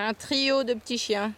Un trio de petits chiens.